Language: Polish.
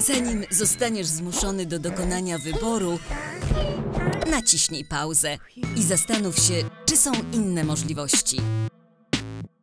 Zanim zostaniesz zmuszony do dokonania wyboru, naciśnij pauzę i zastanów się, czy są inne możliwości.